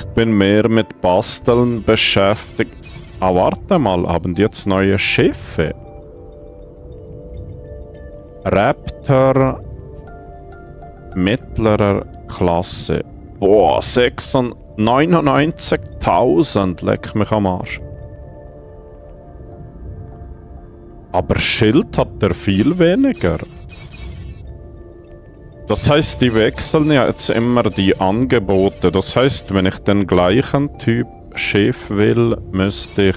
Ich bin mehr mit Basteln beschäftigt. Ah, warte mal, haben die jetzt neue Schiffe? Raptor mittlerer Klasse. Boah, 99.000, leck mich am Arsch. Aber Schild hat er viel weniger. Das heißt, die wechseln ja jetzt immer die Angebote. Das heißt, wenn ich den gleichen Typ Schiff will, müsste ich...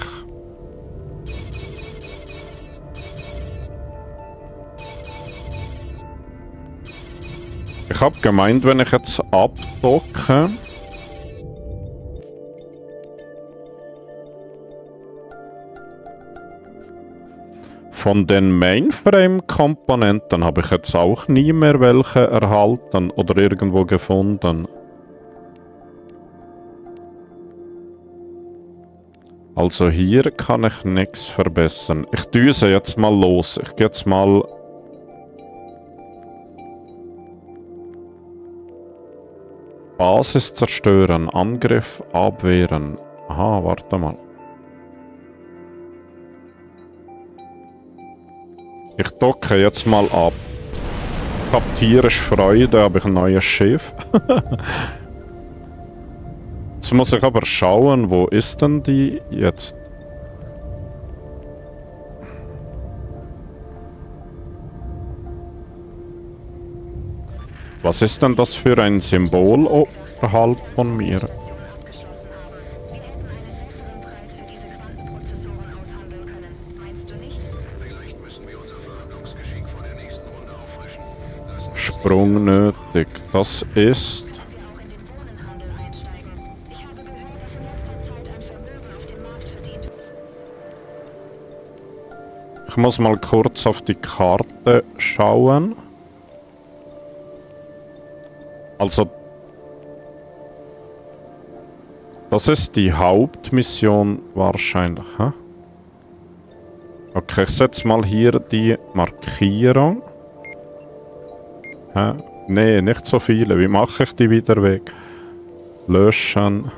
Ich habe gemeint, wenn ich jetzt abdocke... Von den Mainframe-Komponenten habe ich jetzt auch nie mehr welche erhalten oder irgendwo gefunden. Also hier kann ich nichts verbessern. Ich düse jetzt mal los. Ich gehe jetzt mal... Basis zerstören, Angriff abwehren. Aha, warte mal. Ich docke jetzt mal ab. Ich hab tierisch Freude, habe ich ein neues Schiff. jetzt muss ich aber schauen, wo ist denn die jetzt? Was ist denn das für ein Symbol oberhalb von mir? Sprung nötig. Das ist... Ich muss mal kurz auf die Karte schauen. Also... Das ist die Hauptmission wahrscheinlich, hä? Okay, ich setze mal hier die Markierung. Hä? Nee, nicht so viele. Wie mache ich die wieder weg? Löschen.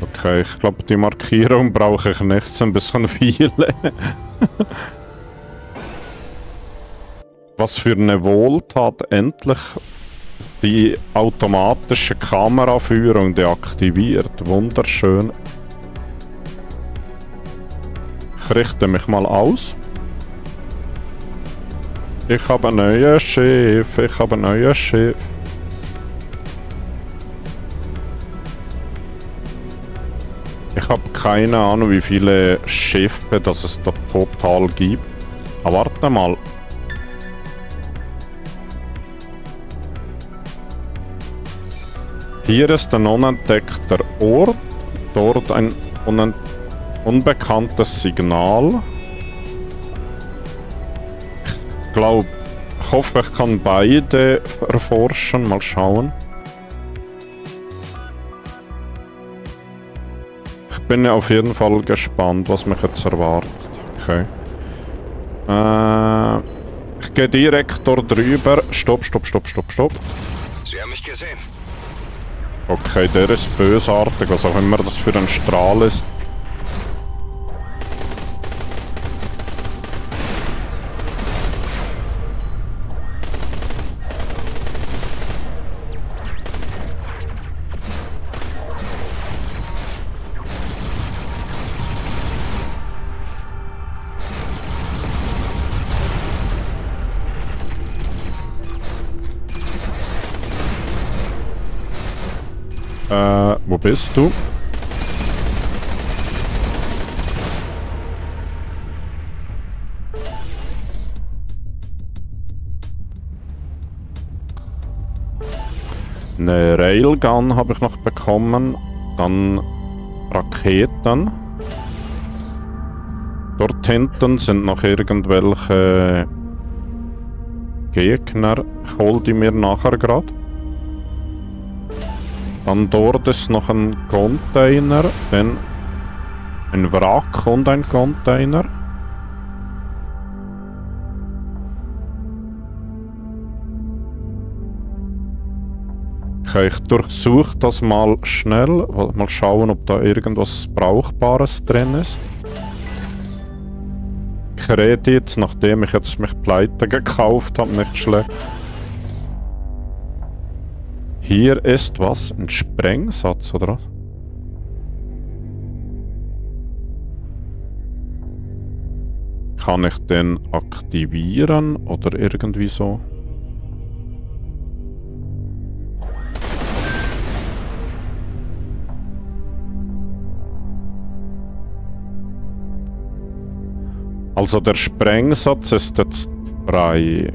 Okay, ich glaube, die Markierung brauche ich nicht, ein bisschen viele. Was für eine Wohltat, endlich die automatische Kameraführung deaktiviert. Wunderschön. Ich richte mich mal aus. Ich habe ein neues Schiff, ich habe ein neues Schiff. Ich habe keine Ahnung, wie viele Schiffe das es da total gibt. Aber warte mal. Hier ist ein unentdeckter Ort, dort ein unbekanntes Signal. Glaube, ich hoffe, ich kann beide erforschen. Mal schauen. Ich bin auf jeden Fall gespannt, was mich jetzt erwartet. Okay. Äh, ich gehe direkt dort drüber. Stopp, stopp, stopp, stopp, stopp. Sie haben mich gesehen. Okay, der ist bösartig, was auch immer das für ein Strahl ist. Bist du? Eine Railgun habe ich noch bekommen. Dann Raketen. Dort hinten sind noch irgendwelche Gegner. Ich hole die mir nachher gerade. Dann dort ist noch ein Container, dann ein Wrack und ein Container. Okay, ich durchsuche das mal schnell. Mal schauen, ob da irgendwas Brauchbares drin ist. Kredit, nachdem ich jetzt mich pleite gekauft habe, nicht schlecht. Hier ist was? Ein Sprengsatz, oder was? Kann ich den aktivieren oder irgendwie so? Also der Sprengsatz ist jetzt frei.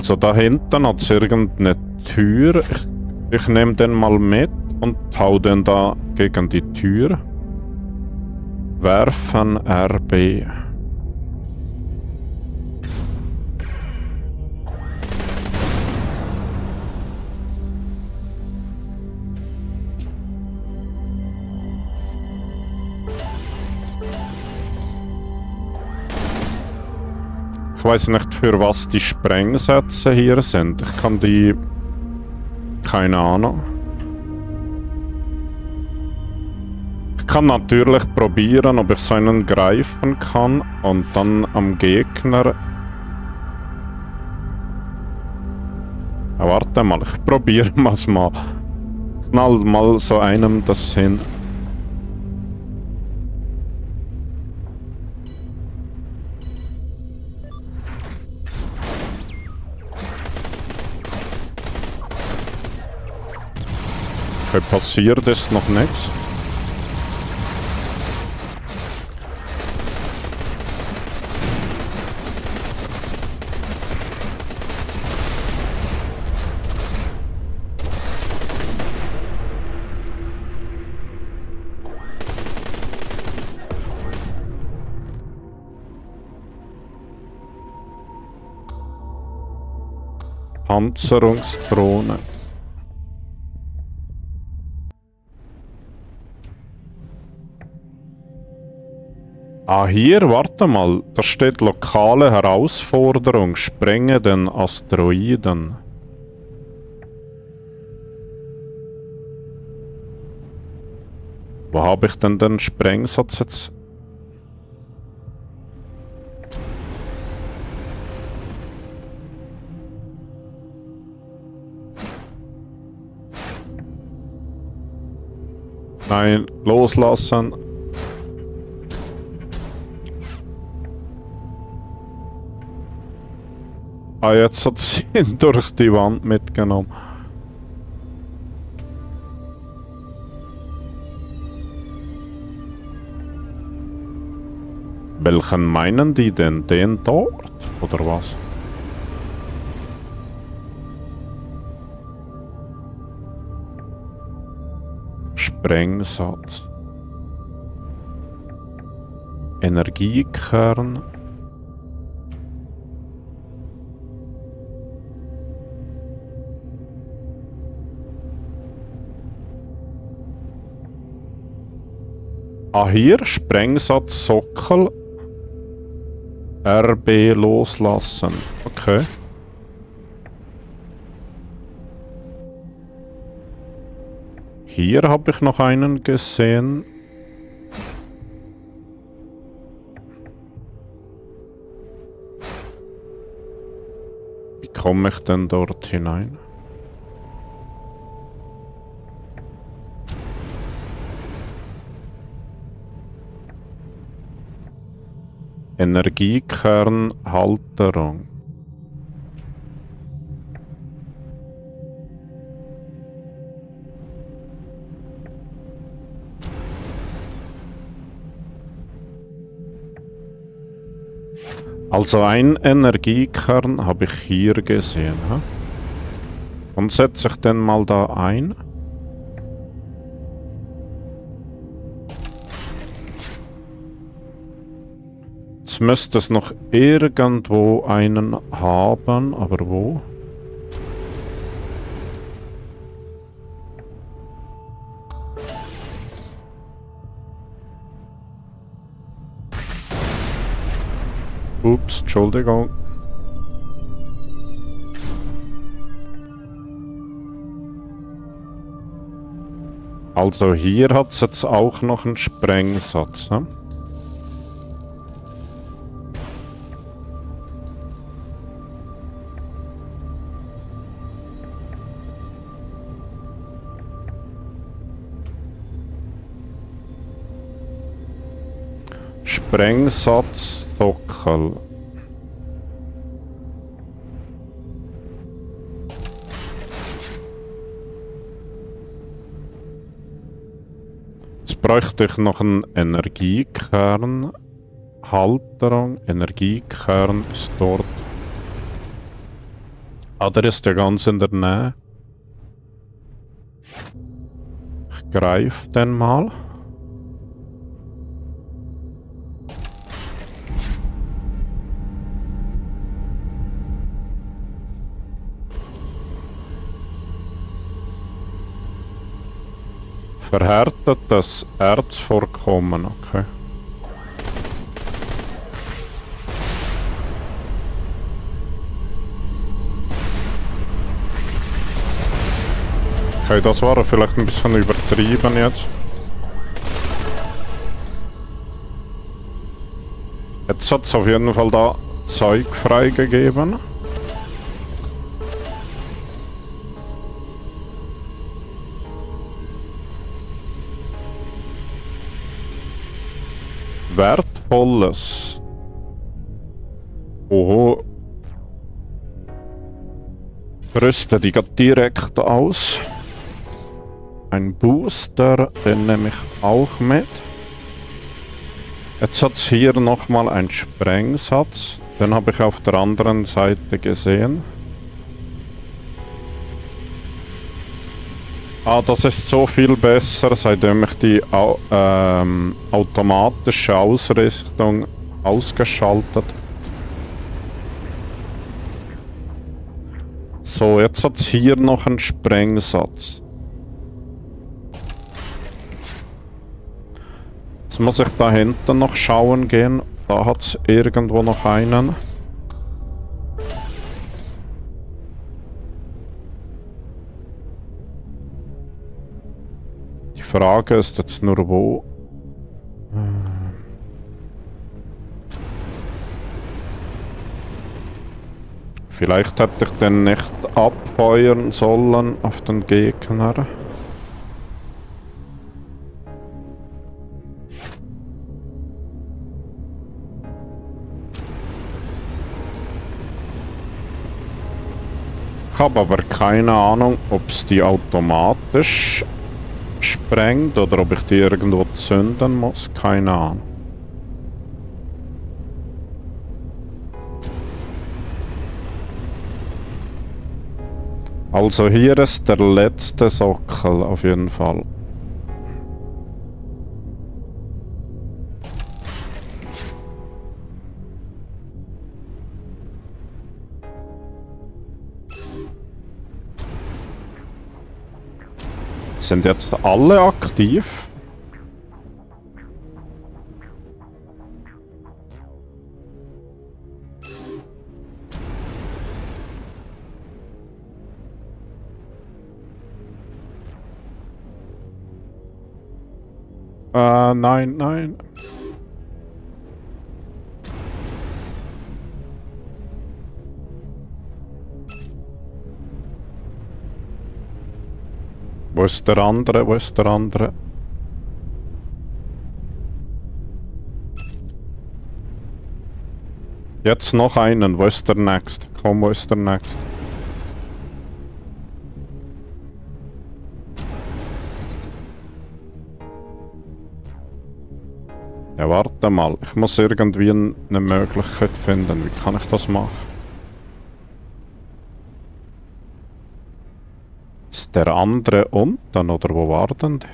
Also da hinten hat es irgendeine Tür. Ich, ich nehme den mal mit und hau den da gegen die Tür. Werfen RB. Ich weiß nicht, für was die Sprengsätze hier sind. Ich kann die... Keine Ahnung. Ich kann natürlich probieren, ob ich so einen greifen kann und dann am Gegner... Ja, warte mal, ich probiere es mal. Knall mal so einem das hin. Okay, passiert ist noch nichts. Panzerungsdrohne. Ah, hier, warte mal. Da steht lokale Herausforderung. Sprenge den Asteroiden. Wo habe ich denn den Sprengsatz jetzt? Nein, loslassen. Ah, jetzt hat sie ihn durch die Wand mitgenommen. Welchen meinen die denn? Den dort? Oder was? Sprengsatz. Energiekern. Ah, hier, Sprengsatz Sockel. RB loslassen. Okay. Hier habe ich noch einen gesehen. Wie komme ich denn dort hinein? Energiekernhalterung. Also ein Energiekern habe ich hier gesehen. He? Und setze ich den mal da ein. Müsste es noch irgendwo einen haben, aber wo? Ups, Entschuldigung. Also hier hat es jetzt auch noch einen Sprengsatz. Ne? Sprengsatz Sockel. Jetzt bräuchte ich noch einen Energiekern. Halterung, Energiekern ist dort. Ah, der ist ja ganz in der Nähe. Ich greife den mal. Verhärtetes Erzvorkommen, okay. Okay, das war vielleicht ein bisschen übertrieben jetzt. Jetzt hat es auf jeden Fall da Zeug freigegeben. Wertvolles. Oho. Rüste die geht direkt aus. Ein Booster, den nehme ich auch mit. Jetzt hat es hier nochmal einen Sprengsatz. Den habe ich auf der anderen Seite gesehen. Ah, das ist so viel besser, seitdem ich die ähm, automatische Ausrichtung ausgeschaltet So, jetzt hat es hier noch einen Sprengsatz. Jetzt muss ich da hinten noch schauen gehen. Da hat es irgendwo noch einen. Frage ist jetzt nur wo. Vielleicht hätte ich den nicht abfeuern sollen auf den Gegner. Ich habe aber keine Ahnung, ob es die automatisch sprengt oder ob ich die irgendwo zünden muss. Keine Ahnung. Also hier ist der letzte Sockel auf jeden Fall. Sind jetzt alle aktiv? Äh, nein, nein. Wo ist der andere? Wo ist der andere? Jetzt noch einen. Wo ist der Next? Komm, wo ist der Next? Ja, warte mal. Ich muss irgendwie eine Möglichkeit finden. Wie kann ich das machen? Der andere unten oder wo war denn der?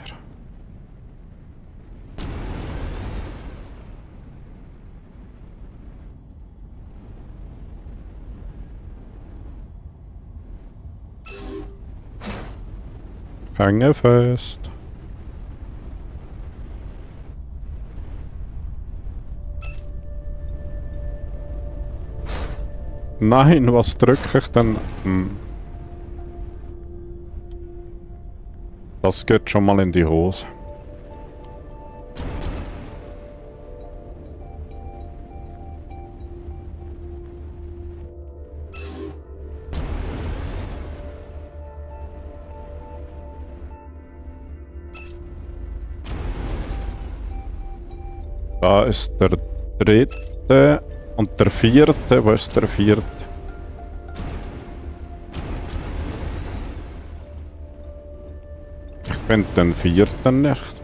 Hänge fest. Nein, was drücke ich denn? Hm. Das geht schon mal in die Hose. Da ist der dritte und der vierte. Wo ist der vierte? Ich finde den vierten nicht.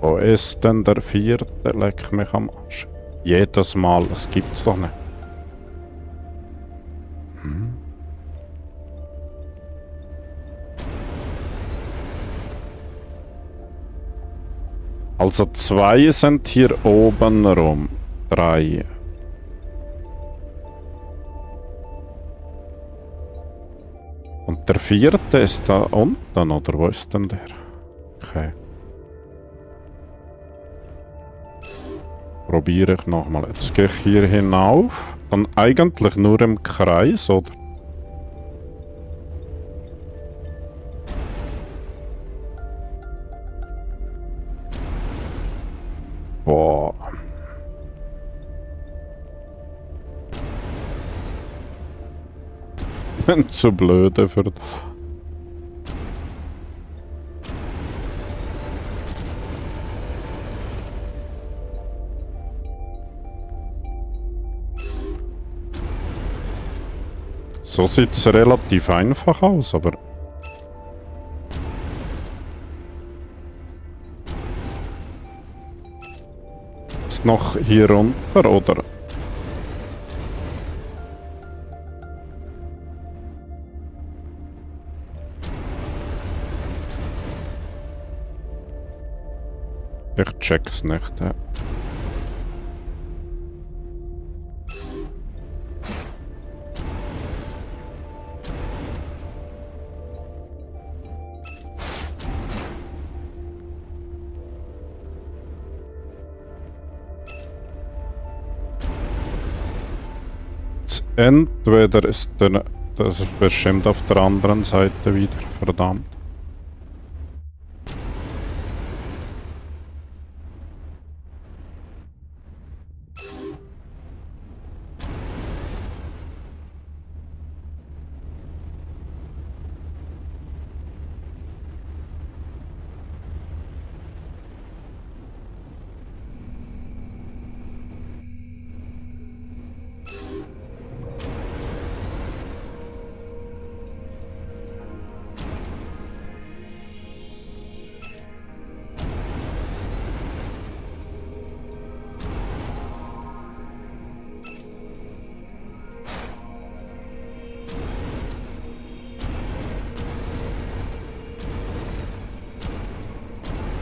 Wo ist denn der vierte? Leck mich am Arsch. Jedes Mal, das gibt's doch nicht. Hm. Also zwei sind hier oben rum. Drei. Und der vierte ist da unten, oder wo ist denn der? Okay. Probiere ich nochmal. Jetzt gehe ich hier hinauf. Dann eigentlich nur im Kreis, oder? Boah. Bin zu blöde für So sieht es relativ einfach aus, aber... Ist noch hier runter, oder? Ich check's nicht. Ja. Entweder ist der, das ist bestimmt auf der anderen Seite wieder, verdammt.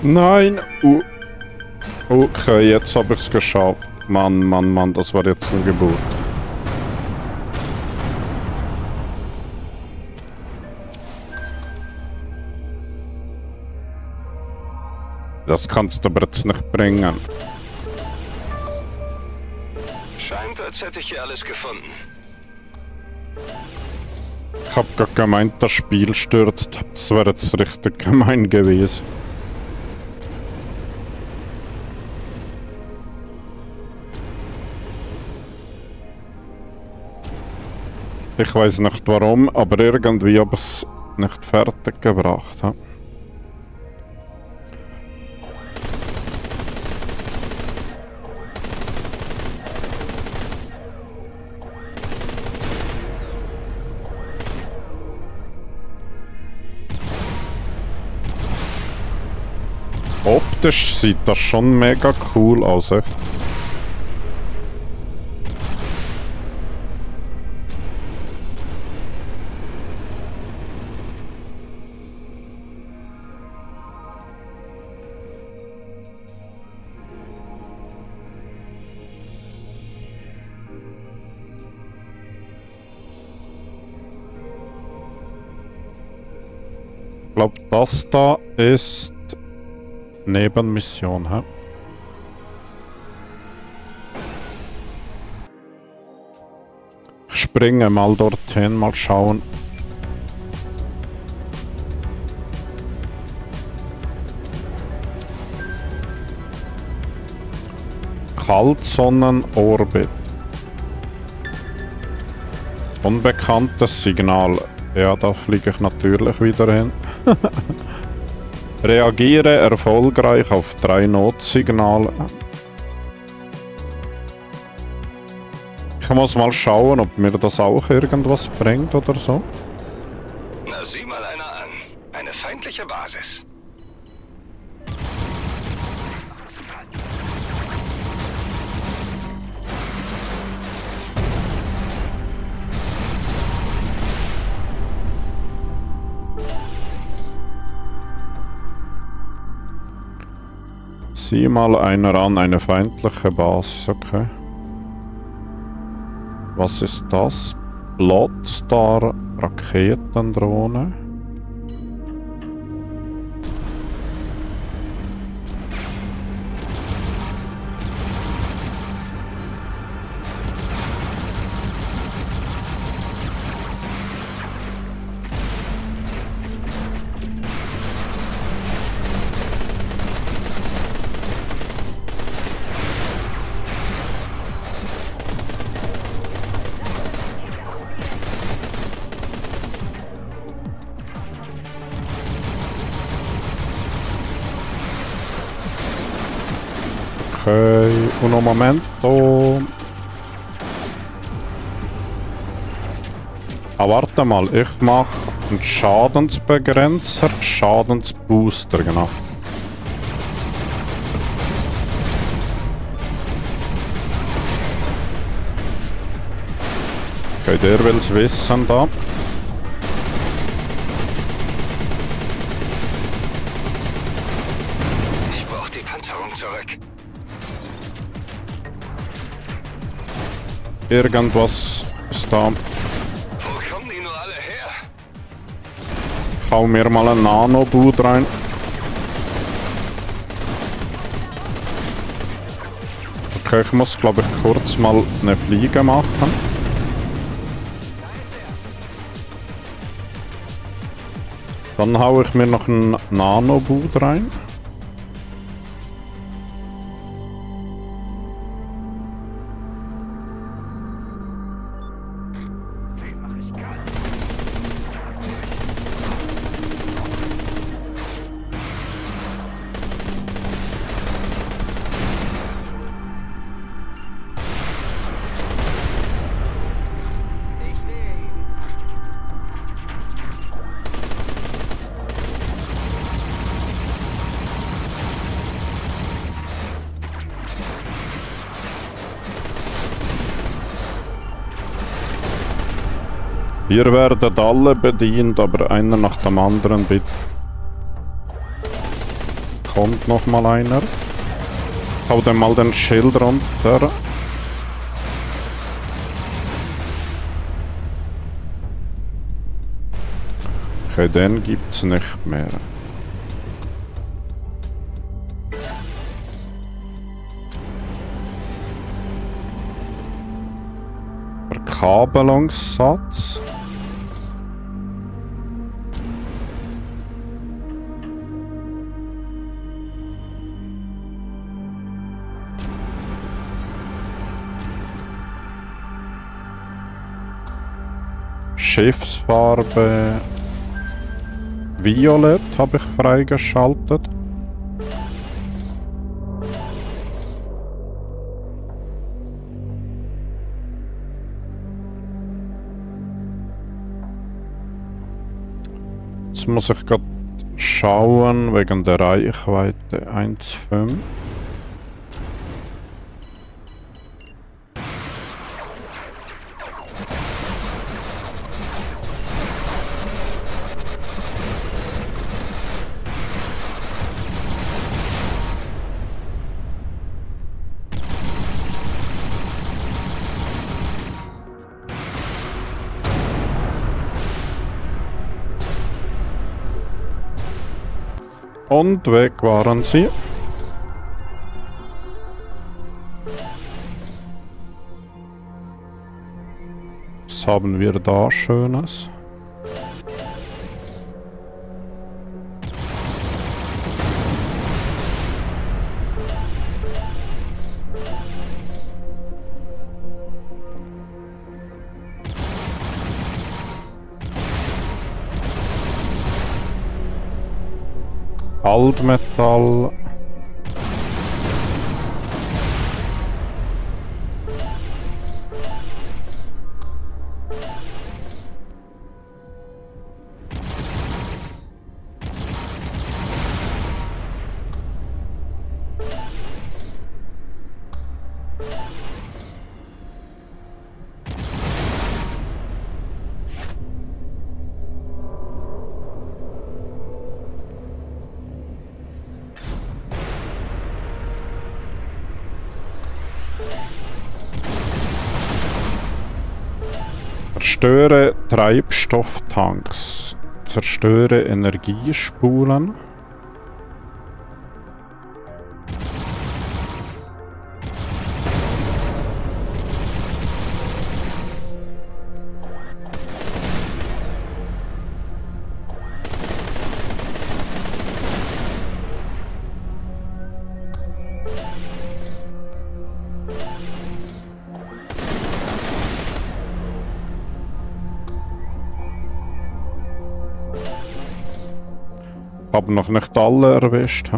Nein! Uh. Okay, jetzt habe ich es geschafft. Mann, Mann, Mann, das war jetzt eine Geburt. Das kannst du aber jetzt nicht bringen. Scheint, als hätte ich hier alles gefunden. Ich hab gar gemeint, das Spiel stürzt. Das wäre jetzt richtig gemein gewesen. Ich weiß nicht warum, aber irgendwie habe ich es nicht fertig gebracht. Ja. Optisch sieht das schon mega cool aus, echt. Glaube, das da ist Nebenmission, hä? Ich springe mal dorthin, mal schauen. Kaltsonnenorbit. Unbekanntes Signal. Ja, da fliege ich natürlich wieder hin. Reagiere erfolgreich auf drei Notsignale. Ich muss mal schauen, ob mir das auch irgendwas bringt oder so. Na, sieh mal einer an. Eine feindliche Basis. Sieh mal einer an, eine feindliche Basis, okay. Was ist das? Bloodstar Raketendrohne. Uno momento. Ah, warte mal, ich mach einen Schadensbegrenzer, Schadensbooster, genau. Okay, der will's wissen da. Irgendwas ist da. Wo kommen die nur alle her? Hau mir mal ein Nano-Boot rein. Okay, ich muss glaube ich kurz mal eine Fliege machen. Dann hau ich mir noch ein Nano-Boot rein. Hier werden alle bedient, aber einer nach dem anderen bitte. Kommt noch mal einer. Hau dem mal den Schild runter. Okay, den gibt's nicht mehr. Verkabelungssatz. Schiffsfarbe Violett habe ich freigeschaltet. Jetzt muss ich gerade schauen wegen der Reichweite 1,5. Und weg waren sie. Was haben wir da Schönes? metal Zerstöre Treibstofftanks. Zerstöre Energiespulen. Aber noch nicht alle erwischt. He?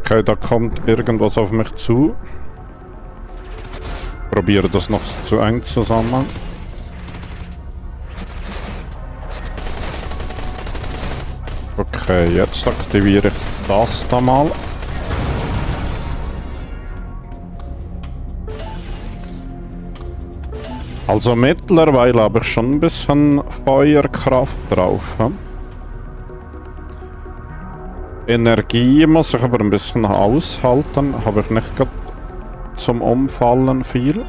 Okay, da kommt irgendwas auf mich zu. Probiere das noch zu eng zusammen. Okay, jetzt aktiviere ich das da mal. Also mittlerweile habe ich schon ein bisschen Feuerkraft drauf. Hm? Energie muss ich aber ein bisschen aushalten. Habe ich nicht zum Umfallen viel.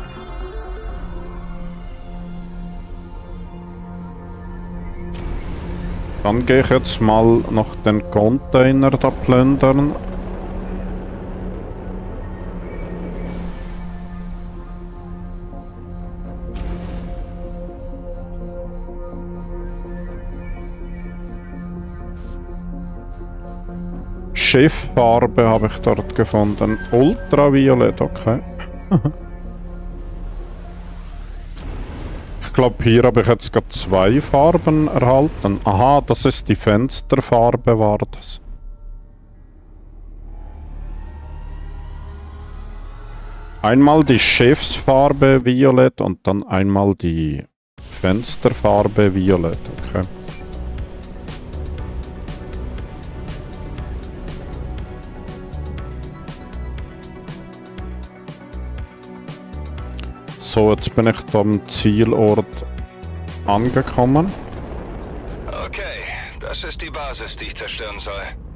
Dann gehe ich jetzt mal noch den Container da plündern. Schifffarbe habe ich dort gefunden. Ultraviolett, okay. glaube, hier habe ich jetzt gerade zwei Farben erhalten. Aha, das ist die Fensterfarbe, war das. Einmal die Schiffsfarbe Violett und dann einmal die Fensterfarbe Violett, okay. So, jetzt bin ich am Zielort angekommen. Okay, das ist die Basis, die ich zerstören soll.